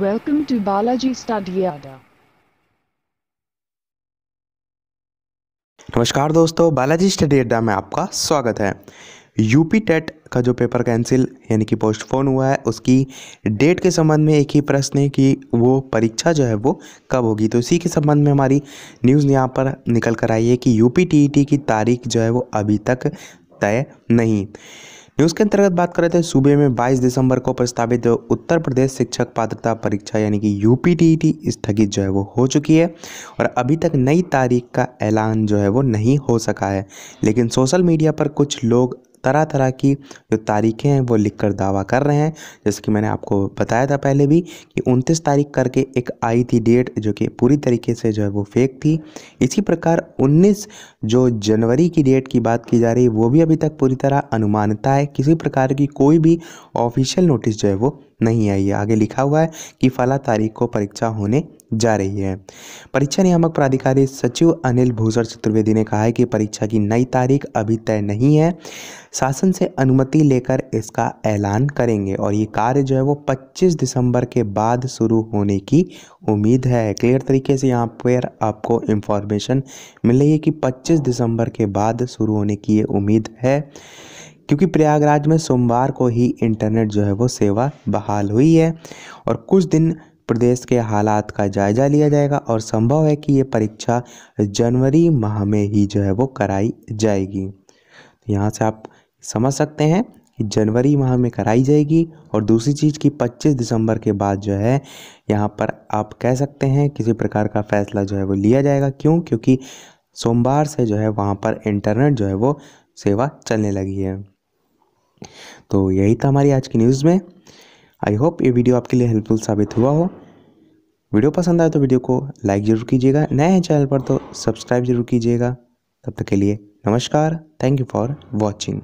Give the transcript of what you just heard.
Welcome to Balaji Studiada. नमस्कार दोस्तों Balaji study अड्डा में आपका स्वागत है। यूपी टेट का जो पेपर कैंसिल यानी कि पोस्टपोन हुआ है, उसकी डेट के संबंध में एक ही प्रश्न है कि वो परीक्षा जो है वो कब होगी। तो इसी के संबंध में हमारी न्यूज़ यहाँ पर निकल कर आई है कि यूपी टीईटी की तारीख जो है वो अभी तक तय नहीं। न्यूज़ के अंतर्गत बात करें तो सूबे में 22 दिसंबर को प्रस्तावित उत्तर प्रदेश शिक्षक पात्रता परीक्षा, यानी कि यू स्थगित जो है वो हो चुकी है और अभी तक नई तारीख का ऐलान जो है वो नहीं हो सका है। लेकिन सोशल मीडिया पर कुछ लोग तरह तरह की जो तारीखें हैं, वो लिख कर दावा कर रहे हैं। जैसे कि मैंने आपको बताया था पहले भी कि उनतीस तारीख करके एक आई थी डेट जो कि पूरी तरीके से जो है वो फेक थी। इसी प्रकार 19 जो जनवरी की डेट की बात की जा रही है, वो भी अभी तक पूरी तरह अनुमानता है। किसी प्रकार की कोई भी ऑफिशियल नोटिस जो है वो नहीं आई है। आगे लिखा हुआ है कि फला तारीख को परीक्षा होने जा रही है। परीक्षा नियामक प्राधिकारी सचिव अनिल भूषण चतुर्वेदी ने कहा है कि परीक्षा की नई तारीख अभी तय नहीं है। शासन से अनुमति लेकर इसका ऐलान करेंगे और ये कार्य जो है वो 25 दिसंबर के बाद शुरू होने की उम्मीद है। क्लियर तरीके से यहाँ पर आपको इन्फॉर्मेशन मिल रही है कि 25 दिसंबर के बाद शुरू होने की ये उम्मीद है, क्योंकि प्रयागराज में सोमवार को ही इंटरनेट जो है वो सेवा बहाल हुई है और कुछ दिन प्रदेश के हालात का जायजा लिया जाएगा और संभव है कि ये परीक्षा जनवरी माह में ही जो है वो कराई जाएगी। तो यहाँ से आप समझ सकते हैं कि जनवरी माह में कराई जाएगी और दूसरी चीज़ कि 25 दिसंबर के बाद जो है यहाँ पर आप कह सकते हैं किसी प्रकार का फैसला जो है वो लिया जाएगा। क्यों? क्योंकि सोमवार से जो है वहाँ पर इंटरनेट जो है वो सेवा चलने लगी है। तो यही था हमारी आज की न्यूज़ में। आई होप ये वीडियो आपके लिए हेल्पफुल साबित हुआ हो। वीडियो पसंद आए तो वीडियो को लाइक ज़रूर कीजिएगा। नए हैं चैनल पर तो सब्सक्राइब ज़रूर कीजिएगा। तब तक के लिए नमस्कार। Thank you for watching